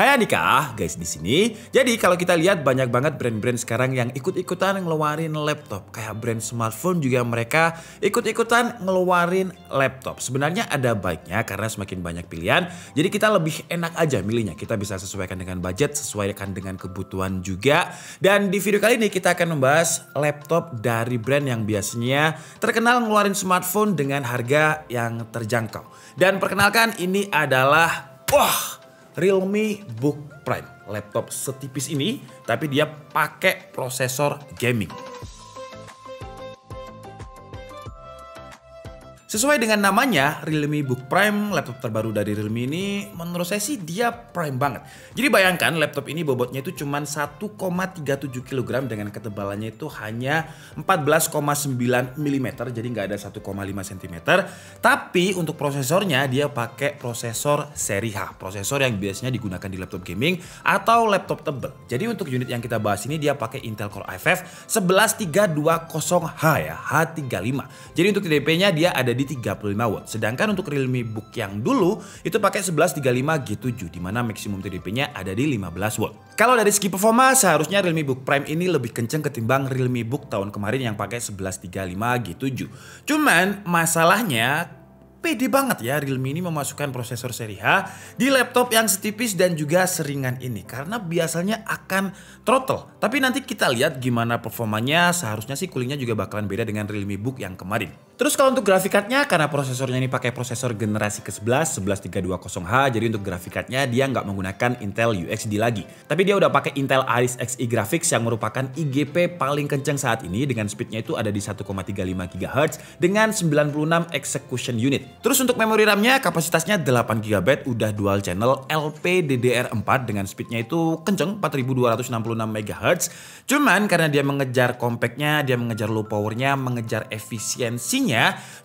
Hai Anika, guys di sini. Jadi kalau kita lihat banyak banget brand-brand sekarang yang ikut-ikutan ngeluarin laptop. Kayak brand smartphone juga mereka ikut-ikutan ngeluarin laptop. Sebenarnya ada baiknya karena semakin banyak pilihan. Jadi kita lebih enak aja milihnya. Kita bisa sesuaikan dengan budget, sesuaikan dengan kebutuhan juga. Dan di video kali ini kita akan membahas laptop dari brand yang biasanya terkenal ngeluarin smartphone dengan harga yang terjangkau. Dan perkenalkan ini adalah wah Realme Book Prime. Laptop setipis ini, tapi dia pakai prosesor gaming. Sesuai dengan namanya, Realme Book Prime, laptop terbaru dari Realme ini, menurut saya sih dia prime banget. Jadi bayangkan laptop ini bobotnya itu cuma 1,37 kg dengan ketebalannya itu hanya 14,9 mm, jadi nggak ada 1,5 cm. Tapi untuk prosesornya dia pakai prosesor seri H, prosesor yang biasanya digunakan di laptop gaming atau laptop tebel. Jadi untuk unit yang kita bahas ini dia pakai Intel Core i5 11320H ya, H35. Jadi untuk TDP-nya dia ada di 35 watt. Sedangkan untuk Realme Book yang dulu itu pakai 1135 G7 di mana maksimum TDP-nya ada di 15 watt. Kalau dari segi performa seharusnya Realme Book Prime ini lebih kenceng ketimbang Realme Book tahun kemarin yang pakai 1135 G7. Cuman masalahnya pede banget ya Realme ini memasukkan prosesor seri H di laptop yang setipis dan juga seringan ini karena biasanya akan throttle. Tapi nanti kita lihat gimana performanya seharusnya sih coolingnya juga bakalan beda dengan Realme Book yang kemarin. Terus kalau untuk grafik cardnya karena prosesornya ini pakai prosesor generasi ke-11 11320H jadi untuk grafik cardnya dia nggak menggunakan Intel UXD lagi. Tapi dia udah pakai Intel Iris Xe Graphics yang merupakan IGP paling kencang saat ini dengan speednya itu ada di 1,35 GHz dengan 96 execution unit. Terus untuk memori RAM-nya kapasitasnya 8 GB udah dual channel LPDDR4 dengan speednya itu kenceng 4266 MHz. Cuman karena dia mengejar compactnya, dia mengejar low powernya, mengejar efisiensinya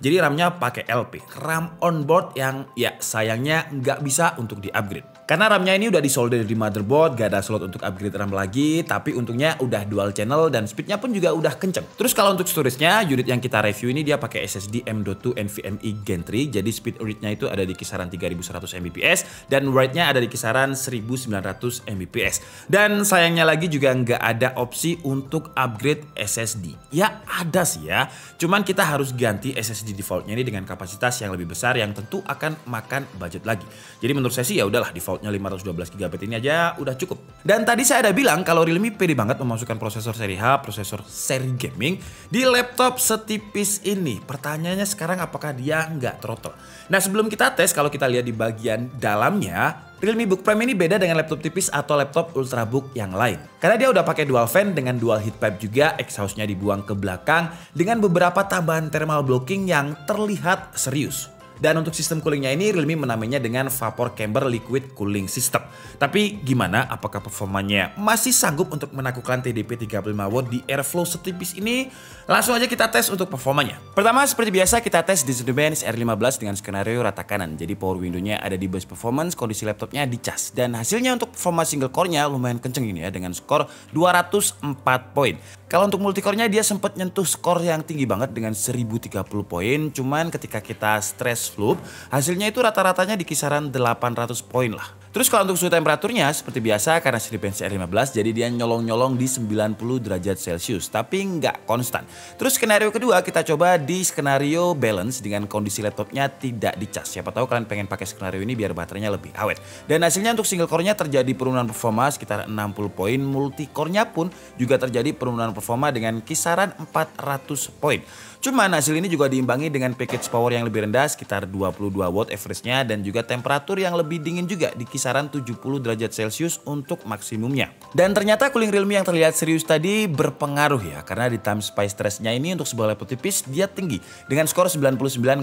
jadi RAM-nya pakai LP. RAM onboard yang ya sayangnya nggak bisa untuk di-upgrade. Karena RAM-nya ini udah disolder di motherboard, gak ada slot untuk upgrade RAM lagi, tapi untungnya udah dual channel dan speednya pun juga udah kenceng. Terus kalau untuk storage-nya, unit yang kita review ini dia pakai SSD M.2 NVMe Gen 3, jadi speed read-nya itu ada di kisaran 3100 Mbps dan write-nya ada di kisaran 1900 Mbps. Dan sayangnya lagi juga nggak ada opsi untuk upgrade SSD. Ya ada sih ya, cuman kita harus ganti SSD defaultnya ini dengan kapasitas yang lebih besar yang tentu akan makan budget lagi. Jadi menurut saya sih ya udahlah default defaultnya 512 GB ini aja udah cukup. Dan tadi saya ada bilang kalau Realme pede banget memasukkan prosesor seri H, prosesor seri gaming di laptop setipis ini. Pertanyaannya sekarang apakah dia nggak throttle? Nah sebelum kita tes kalau kita lihat di bagian dalamnya, Realme Book Prime ini beda dengan laptop tipis atau laptop Ultrabook yang lain. Karena dia udah pakai dual fan dengan dual heat pipe juga, exhaustnya dibuang ke belakang dengan beberapa tambahan thermal blocking yang terlihat serius. Dan untuk sistem coolingnya ini Realme menamainya dengan Vapor Chamber Liquid Cooling System. Tapi gimana apakah performanya masih sanggup untuk menaklukkan TDP 35 watt di airflow setipis ini? Langsung aja kita tes untuk performanya. Pertama seperti biasa kita tes di Benz R15 dengan skenario rata kanan. Jadi power window-nya ada di base performance, kondisi laptopnya dicas. Dan hasilnya untuk performa single core-nya lumayan kenceng ini ya dengan skor 204 poin. Kalau untuk multicore-nya dia sempat nyentuh skor yang tinggi banget dengan 1030 poin. Cuman ketika kita stress hasilnya itu rata-ratanya di kisaran 800 poin lah. Terus kalau untuk suhu temperaturnya seperti biasa karena Benz R15 jadi dia nyolong-nyolong di 90 derajat Celcius tapi nggak konstan. Terus skenario kedua kita coba di skenario balance dengan kondisi laptopnya tidak dicas. Siapa tahu kalian pengen pakai skenario ini biar baterainya lebih awet. Dan hasilnya untuk single core-nya terjadi penurunan performa sekitar 60 poin, multi core-nya pun juga terjadi penurunan performa dengan kisaran 400 poin. Cuman hasil ini juga diimbangi dengan package power yang lebih rendah sekitar 22 watt average-nya dan juga temperatur yang lebih dingin juga di kisaran 70 derajat Celcius untuk maksimumnya. Dan ternyata cooling Realme yang terlihat serius tadi berpengaruh ya karena di time spice stress-nya ini untuk sebuah laptop tipis dia tinggi dengan skor 99,5%.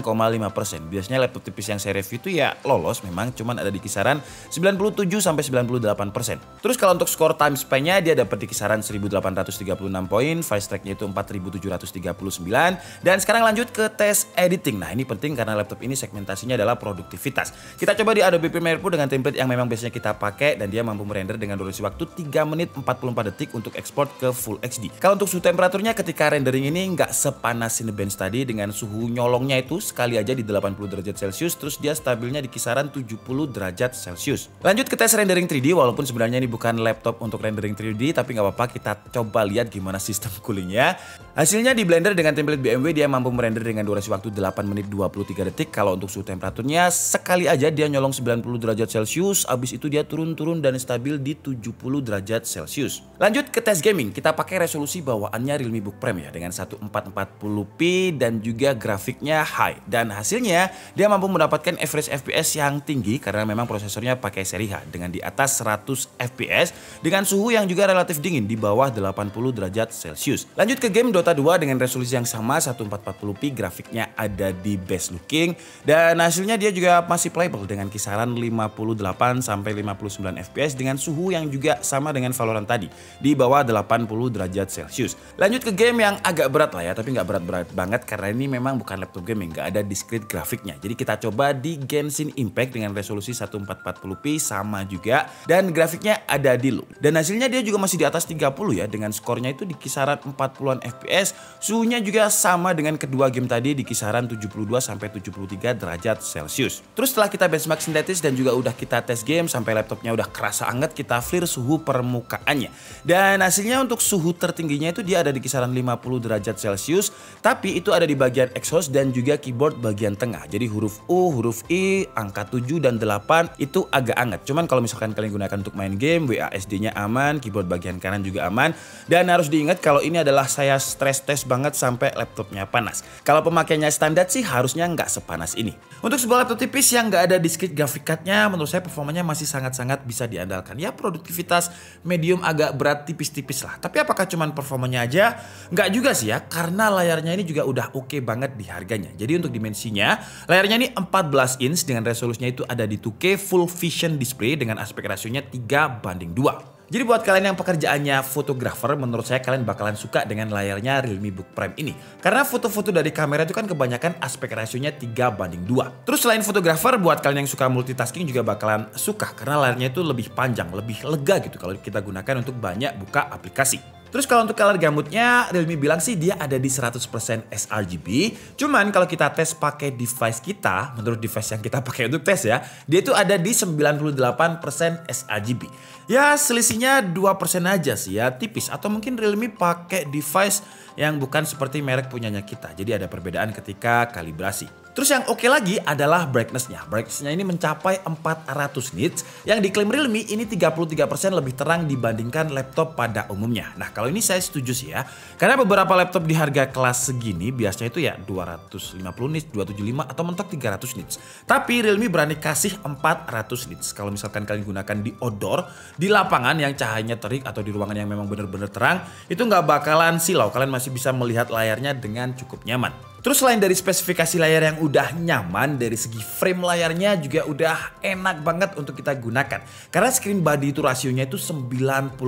Biasanya laptop tipis yang saya review itu ya lolos memang cuman ada di kisaran 97 sampai 98%. Terus kalau untuk skor time span-nya dia dapat di kisaran 1836 poin, fast track-nya itu 4739 Dan sekarang lanjut ke tes editing. Nah ini penting karena laptop ini segmentasinya adalah produktivitas. Kita coba di Adobe Premiere Pro dengan template yang memang biasanya kita pakai dan dia mampu merender dengan durasi waktu 3 menit 44 detik untuk ekspor ke Full HD. Kalau untuk suhu temperaturnya ketika rendering ini nggak sepanas Cinebench tadi dengan suhu nyolongnya itu sekali aja di 80 derajat Celcius terus dia stabilnya di kisaran 70 derajat Celcius. Lanjut ke tes rendering 3D walaupun sebenarnya ini bukan laptop untuk rendering 3D tapi nggak apa-apa kita coba lihat gimana sistem coolingnya. Hasilnya di Blender dengan template BMW dia mampu merender dengan durasi waktu 8 menit 23 detik. Kalau untuk suhu temperaturnya sekali aja dia nyolong 90 derajat Celcius, abis itu dia turun-turun dan stabil di 70 derajat Celcius. Lanjut ke tes gaming, kita pakai resolusi bawaannya Realme Book Prime ya dengan 1440p dan juga grafiknya high. Dan hasilnya dia mampu mendapatkan average FPS yang tinggi karena memang prosesornya pakai seri H dengan di atas 100 FPS dengan suhu yang juga relatif dingin di bawah 80 derajat Celcius. Lanjut ke game Dota 2 dengan resolusi yang sama 1440p grafiknya ada di best looking dan hasilnya dia juga masih playable dengan kisaran 58 sampai 59 fps dengan suhu yang juga sama dengan Valorant tadi di bawah 80 derajat Celcius. Lanjut ke game yang agak berat lah ya tapi nggak berat-berat banget karena ini memang bukan laptop gaming nggak ada discrete grafiknya. Jadi kita coba di Genshin Impact dengan resolusi 1440p sama juga dan grafiknya ada di low. Dan hasilnya dia juga masih di atas 30 ya dengan skornya itu di kisaran 40-an fps suhunya juga sama dengan kedua game tadi di kisaran 72 sampai 73 derajat Celcius. Terus setelah kita benchmark sintetis dan juga udah kita tes game sampai laptopnya udah kerasa anget, kita clear suhu permukaannya. Dan hasilnya untuk suhu tertingginya itu dia ada di kisaran 50 derajat Celcius, tapi itu ada di bagian exhaust dan juga keyboard bagian tengah. Jadi huruf U, huruf I, angka 7 dan 8 itu agak anget. Cuman kalau misalkan kalian gunakan untuk main game, WASD-nya aman, keyboard bagian kanan juga aman. Dan harus diingat kalau ini adalah saya stress test banget sampai laptopnya panas. Kalau pemakaiannya standar sih harusnya nggak sepanas ini. Untuk sebuah laptop tipis yang nggak ada discrete graphic cardnya, menurut saya performanya masih sangat-sangat bisa diandalkan. Ya produktivitas medium agak berat tipis-tipis lah. Tapi apakah cuman performanya aja? Nggak juga sih ya, karena layarnya ini juga udah oke okay banget di harganya. Jadi untuk dimensinya, layarnya ini 14 inch dengan resolusinya itu ada di 2K Full Vision Display dengan aspek rasionya 3 banding 2. Jadi buat kalian yang pekerjaannya fotografer, menurut saya kalian bakalan suka dengan layarnya Realme Book Prime ini. Karena foto-foto dari kamera itu kan kebanyakan aspek rasionya 3 banding 2. Terus selain fotografer, buat kalian yang suka multitasking juga bakalan suka karena layarnya itu lebih panjang, lebih lega gitu kalau kita gunakan untuk banyak buka aplikasi. Terus kalau untuk color gambutnya Realme bilang sih dia ada di 100% sRGB. Cuman kalau kita tes pakai device kita, menurut device yang kita pakai untuk tes ya, dia itu ada di 98% sRGB. Ya selisihnya 2% aja sih ya, tipis. Atau mungkin Realme pakai device yang bukan seperti merek punyanya kita. Jadi ada perbedaan ketika kalibrasi. Terus yang oke okay lagi adalah brightness-nya. Brightness-nya ini mencapai 400 nits yang diklaim Realme ini 33% lebih terang dibandingkan laptop pada umumnya. Nah kalau ini saya setuju sih ya. Karena beberapa laptop di harga kelas segini biasanya itu ya 250 nits, 275 atau mentok 300 nits. Tapi Realme berani kasih 400 nits. Kalau misalkan kalian gunakan di outdoor, di lapangan yang cahayanya terik atau di ruangan yang memang benar-benar terang, itu nggak bakalan silau. Kalian masih bisa melihat layarnya dengan cukup nyaman. Terus selain dari spesifikasi layar yang udah nyaman, dari segi frame layarnya juga udah enak banget untuk kita gunakan. Karena screen body itu rasionya itu 90%.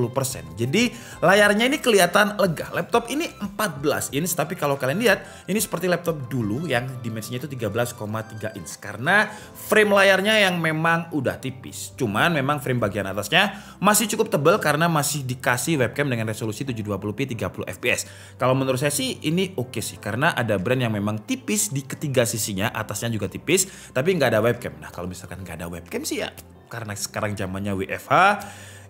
Jadi layarnya ini kelihatan lega. Laptop ini 14 inch, tapi kalau kalian lihat ini seperti laptop dulu yang dimensinya itu 13,3 inch. Karena frame layarnya yang memang udah tipis. Cuman memang frame bagian atasnya masih cukup tebal karena masih dikasih webcam dengan resolusi 720p 30 fps. Kalau menurut saya sih ini oke okay sih, karena ada brand yang memang tipis di ketiga sisinya, atasnya juga tipis, tapi nggak ada webcam. Nah kalau misalkan nggak ada webcam sih ya, karena sekarang zamannya WFH,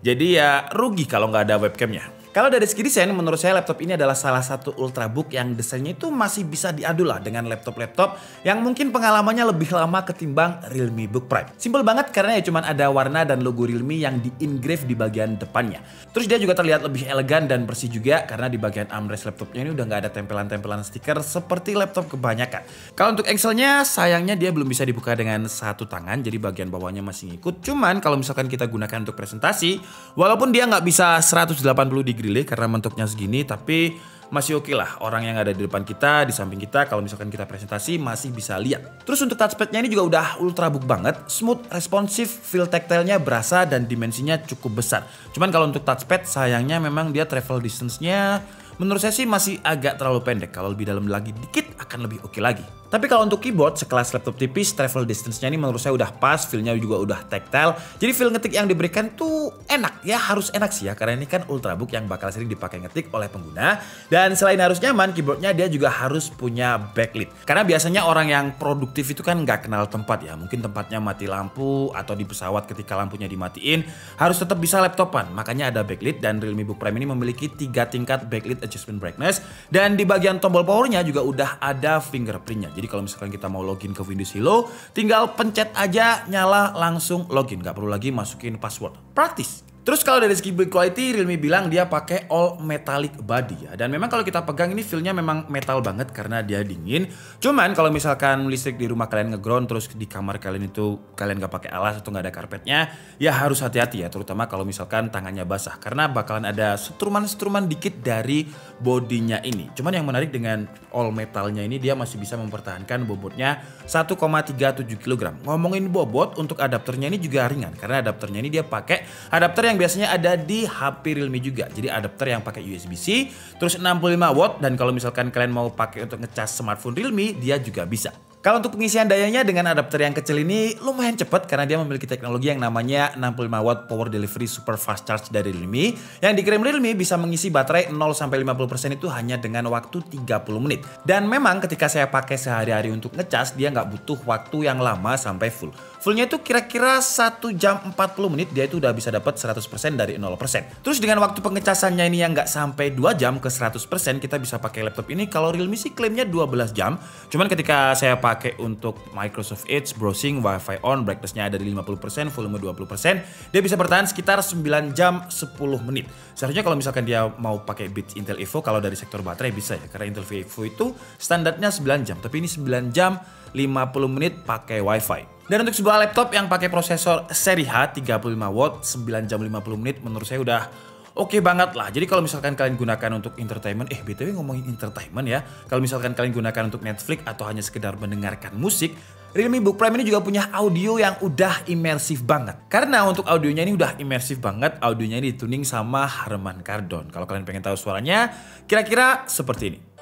jadi ya rugi kalau nggak ada webcamnya. Kalau dari segi desain, menurut saya laptop ini adalah salah satu ultrabook yang desainnya itu masih bisa diadu lah dengan laptop-laptop yang mungkin pengalamannya lebih lama ketimbang Realme Book Prime. Simpel banget karena ya cuma ada warna dan logo Realme yang di-engrave di bagian depannya. Terus dia juga terlihat lebih elegan dan bersih juga karena di bagian armrest laptopnya ini udah nggak ada tempelan-tempelan stiker seperti laptop kebanyakan. Kalau untuk Excelnya, sayangnya dia belum bisa dibuka dengan satu tangan, jadi bagian bawahnya masih ngikut. Cuman kalau misalkan kita gunakan untuk presentasi, walaupun dia nggak bisa 180 degree delay karena bentuknya segini tapi masih oke okay lah orang yang ada di depan kita di samping kita kalau misalkan kita presentasi masih bisa lihat. Terus untuk touchpadnya ini juga udah ultrabook banget smooth responsif feel tactile-nya berasa dan dimensinya cukup besar. Cuman kalau untuk touchpad sayangnya memang dia travel distance-nya menurut saya sih masih agak terlalu pendek. Kalau lebih dalam lagi dikit akan lebih oke lagi. Tapi kalau untuk keyboard sekelas laptop tipis, travel distance-nya ini menurut saya udah pas, feel-nya juga udah tactile. Jadi feel ngetik yang diberikan tuh enak ya, harus enak sih ya karena ini kan ultrabook yang bakal sering dipakai ngetik oleh pengguna. Dan selain harus nyaman, keyboardnya dia juga harus punya backlit. Karena biasanya orang yang produktif itu kan nggak kenal tempat ya. Mungkin tempatnya mati lampu atau di pesawat ketika lampunya dimatiin harus tetap bisa laptopan. Makanya ada backlit dan Realme Book Prime ini memiliki tiga tingkat backlit adjustment brightness dan di bagian tombol powernya juga udah ada fingerprintnya. Jadi kalau misalkan kita mau login ke Windows Hello, tinggal pencet aja nyala langsung login. Gak perlu lagi masukin password. Praktis. Terus kalau dari segi build quality, Realme bilang dia pakai all metallic body ya. Dan memang kalau kita pegang ini feelnya memang metal banget karena dia dingin. Cuman kalau misalkan listrik di rumah kalian ngeground terus di kamar kalian itu kalian gak pakai alas atau nggak ada karpetnya, ya harus hati-hati ya. Terutama kalau misalkan tangannya basah karena bakalan ada setruman-setruman dikit dari bodinya ini. Cuman yang menarik dengan all metalnya ini dia masih bisa mempertahankan bobotnya 1,37 kg. Ngomongin bobot untuk adapternya ini juga ringan karena adapternya ini dia pakai adapter yang yang biasanya ada di HP Realme juga. Jadi adapter yang pakai USB-C, terus 65 watt dan kalau misalkan kalian mau pakai untuk ngecas smartphone Realme, dia juga bisa. Kalau untuk pengisian dayanya dengan adapter yang kecil ini lumayan cepat karena dia memiliki teknologi yang namanya 65 watt power delivery super fast charge dari Realme yang diklaim Realme bisa mengisi baterai 0 sampai 50% itu hanya dengan waktu 30 menit. Dan memang ketika saya pakai sehari-hari untuk ngecas dia nggak butuh waktu yang lama sampai full. Fullnya itu kira-kira 1 jam 40 menit dia itu udah bisa dapat 100% dari 0%. Terus dengan waktu pengecasannya ini yang nggak sampai 2 jam ke 100% kita bisa pakai laptop ini kalau Realme sih klaimnya 12 jam. Cuman ketika saya pakai untuk Microsoft Edge, browsing, Wi-Fi on, brightnessnya ada di 50%, volume 20%, dia bisa bertahan sekitar 9 jam 10 menit. Seharusnya kalau misalkan dia mau pakai Beats Intel Evo, kalau dari sektor baterai bisa ya, karena Intel Evo itu standarnya 9 jam, tapi ini 9 jam 50 menit pakai Wi-Fi. Dan untuk sebuah laptop yang pakai prosesor seri H 35 watt 9 jam 50 menit menurut saya udah oke okay banget lah. Jadi kalau misalkan kalian gunakan untuk entertainment, eh BTW ngomongin entertainment ya. Kalau misalkan kalian gunakan untuk Netflix atau hanya sekedar mendengarkan musik, Realme Book Prime ini juga punya audio yang udah imersif banget. Karena untuk audionya ini udah imersif banget, audionya ini dituning sama Harman Kardon. Kalau kalian pengen tahu suaranya, kira-kira seperti ini.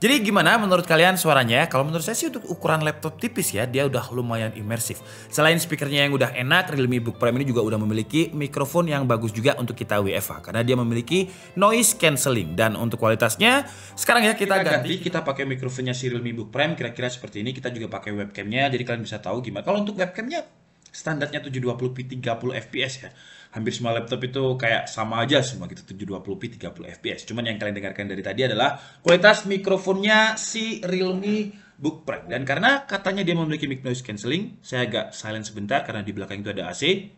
Jadi gimana menurut kalian suaranya? Kalau menurut saya sih untuk ukuran laptop tipis ya, dia udah lumayan imersif. Selain speakernya yang udah enak, Realme Book Prime ini juga udah memiliki mikrofon yang bagus juga untuk kita WFA. Karena dia memiliki noise cancelling. Dan untuk kualitasnya, sekarang ya kita, kita ganti. Kita pakai mikrofonnya si Realme Book Prime, kira-kira seperti ini. Kita juga pakai webcamnya, jadi kalian bisa tahu gimana. Kalau untuk webcamnya, standarnya 720p 30 fps ya hampir semua laptop itu kayak sama aja semua gitu 720p 30 fps cuman yang kalian dengarkan dari tadi adalah kualitas mikrofonnya si Realme Book Prime dan karena katanya dia memiliki mic noise cancelling saya agak silent sebentar karena di belakang itu ada AC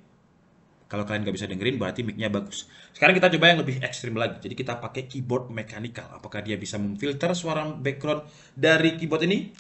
kalau kalian nggak bisa dengerin berarti mic-nya bagus. Sekarang kita coba yang lebih ekstrim lagi. Jadi kita pakai keyboard mechanical. Apakah dia bisa memfilter suara background dari keyboard ini?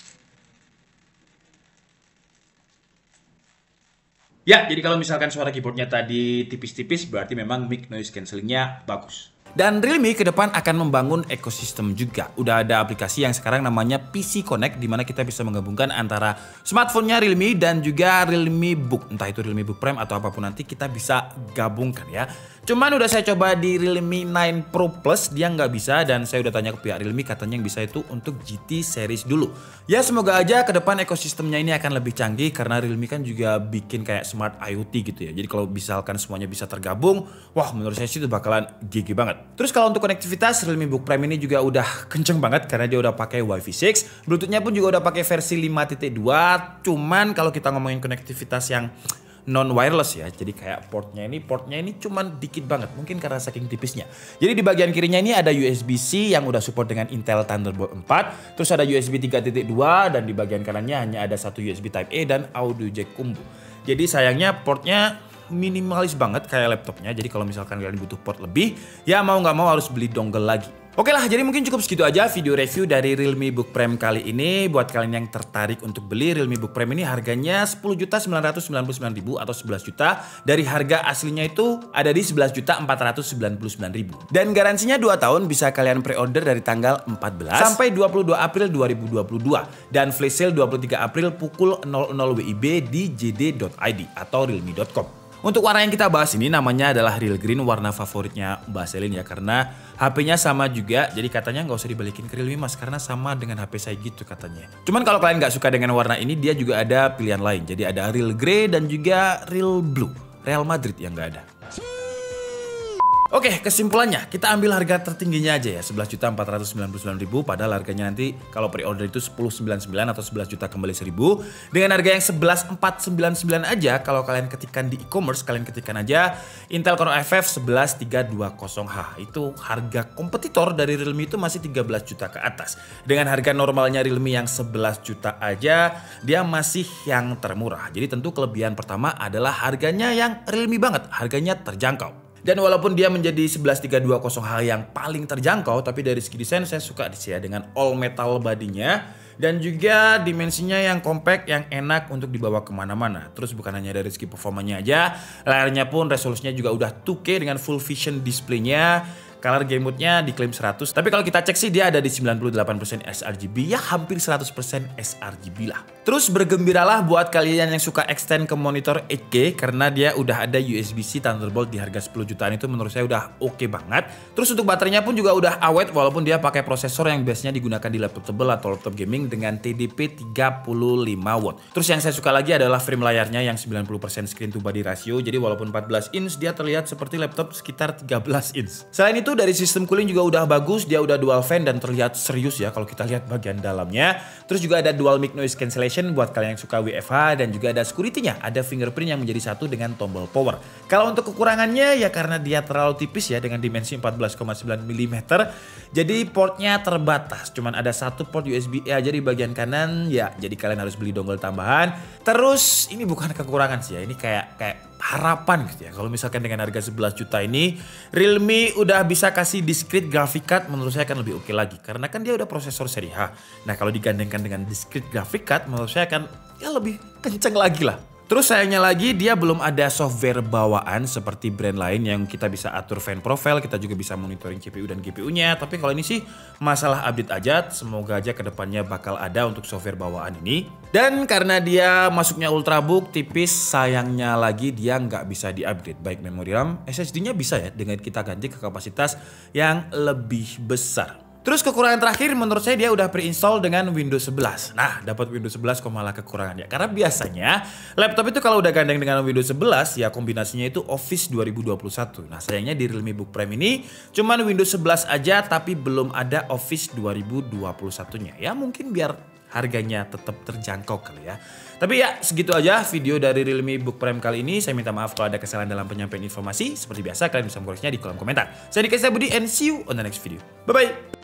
Ya, jadi kalau misalkan suara keyboardnya tadi tipis-tipis, berarti memang mic noise cancellingnya bagus. Dan Realme ke depan akan membangun ekosistem juga. Udah ada aplikasi yang sekarang namanya PC Connect di mana kita bisa menggabungkan antara smartphone-nya Realme dan juga Realme Book. Entah itu Realme Book Prime atau apa pun nanti kita bisa gabungkan ya. Cuman udah saya coba di Realme 9 Pro Plus dia nggak bisa dan saya udah tanya ke pihak Realme katanya yang bisa itu untuk GT series dulu. Ya semoga aja ke depan ekosistemnya ini akan lebih canggih karena Realme kan juga bikin kayak smart IoT gitu ya. Jadi kalau misalkan semuanya bisa tergabung, wah menurut saya sih itu bakalan gigi banget. Terus kalau untuk konektivitas Realme Book Prime ini juga udah kenceng banget karena dia udah pakai Wi-Fi 6. Bluetoothnya pun juga udah pakai versi 5.2. Cuman kalau kita ngomongin konektivitas yang non wireless ya. Jadi kayak portnya ini portnya ini cuman dikit banget mungkin karena saking tipisnya. Jadi di bagian kirinya ini ada USB-C yang udah support dengan Intel Thunderbolt 4, terus ada USB 3.2 dan di bagian kanannya hanya ada satu USB Type A dan audio jack combo. Jadi sayangnya portnya minimalis banget kayak laptopnya. Jadi kalau misalkan kalian butuh port lebih, ya mau nggak mau harus beli dongle lagi. Oke lah, jadi mungkin cukup segitu aja video review dari Realme Book Prime kali ini. Buat kalian yang tertarik untuk beli Realme Book Prime ini harganya 10 juta 999 ribu atau 11 juta. Dari harga aslinya itu ada di 11 juta 499 ribu. Dan garansinya 2 tahun bisa kalian pre-order dari tanggal 14 sampai 22 April 2022. Dan flash sale 23 April pukul 00 WIB di jd.id atau realme.com. Untuk warna yang kita bahas ini namanya adalah Real Green, warna favoritnya Mbak Selin ya. Karena HP-nya sama juga, jadi katanya nggak usah dibalikin ke Realme Mas. Karena sama dengan HP saya gitu katanya. Cuman kalau kalian nggak suka dengan warna ini, dia juga ada pilihan lain. Jadi ada Real Grey dan juga Real Blue. Real Madrid yang nggak ada. Oke, kesimpulannya kita ambil harga tertingginya aja ya, 11 juta 499 ribu. Padahal harganya nanti kalau pre-order itu 1099 atau 11 juta kembali 1000. Dengan harga yang 11499 aja, kalau kalian ketikkan di e-commerce, kalian ketikkan aja Intel Core i5 11320H. Itu harga kompetitor dari Realme itu masih 13 juta ke atas. Dengan harga normalnya Realme yang 11 juta aja, dia masih yang termurah. Jadi tentu kelebihan pertama adalah harganya yang Realme banget, harganya terjangkau. Dan walaupun dia menjadi 11320H yang paling terjangkau, tapi dari segi desain saya suka sih ya dengan all metal badinya dan juga dimensinya yang compact yang enak untuk dibawa ke mana-mana. Terus bukan hanya dari segi performanya aja, layarnya pun resolusinya juga udah 2K dengan full vision displaynya Color game mode-nya diklaim 100. Tapi kalau kita cek sih dia ada di 98% sRGB. Ya hampir 100% sRGB lah. Terus bergembiralah buat kalian yang suka extend ke monitor 8K. Karena dia udah ada USB-C Thunderbolt di harga 10 jutaan itu menurut saya udah oke okay banget. Terus untuk baterainya pun juga udah awet walaupun dia pakai prosesor yang biasanya digunakan di laptop tebel atau laptop gaming dengan TDP 35 watt. Terus yang saya suka lagi adalah frame layarnya yang 90% screen to body ratio. Jadi walaupun 14 inch dia terlihat seperti laptop sekitar 13 inch. Selain itu dari sistem cooling juga udah bagus, dia udah dual fan dan terlihat serius ya kalau kita lihat bagian dalamnya. Terus juga ada dual mic noise cancellation buat kalian yang suka WFH dan juga ada security-nya, ada fingerprint yang menjadi satu dengan tombol power. Kalau untuk kekurangannya ya karena dia terlalu tipis ya dengan dimensi 14,9 mm. Jadi portnya terbatas, cuman ada satu port USB aja di bagian kanan ya. Jadi kalian harus beli dongle tambahan. Terus ini bukan kekurangan sih ya, ini kayak kayak harapan gitu ya. Kalau misalkan dengan harga 11 juta ini Realme udah bisa kasih discrete graphic card menurut saya akan lebih oke okay lagi karena kan dia udah prosesor seri H. Nah, kalau digandengkan dengan discrete graphic card menurut saya akan ya lebih kenceng lagi lah. Terus sayangnya lagi dia belum ada software bawaan seperti brand lain yang kita bisa atur fan profile, kita juga bisa monitoring CPU dan GPU-nya. Tapi kalau ini sih masalah update aja, semoga aja ke depannya bakal ada untuk software bawaan ini. Dan karena dia masuknya ultrabook tipis, sayangnya lagi dia nggak bisa diupdate. Baik memori RAM, SSD-nya bisa ya dengan kita ganti ke kapasitas yang lebih besar. Terus kekurangan terakhir menurut saya dia udah pre-install dengan Windows 11. Nah, dapat Windows 11 kok malah kekurangannya. Karena biasanya laptop itu kalau udah gandeng dengan Windows 11 ya kombinasinya itu Office 2021. Nah, sayangnya di Realme Book Prime ini cuman Windows 11 aja tapi belum ada Office 2021-nya. Ya mungkin biar harganya tetap terjangkau kali ya. Tapi ya segitu aja video dari Realme Book Prime kali ini. Saya minta maaf kalau ada kesalahan dalam penyampaian informasi. Seperti biasa kalian bisa mengkoreksinya di kolom komentar. Saya Dika Budi and see you on the next video. Bye bye.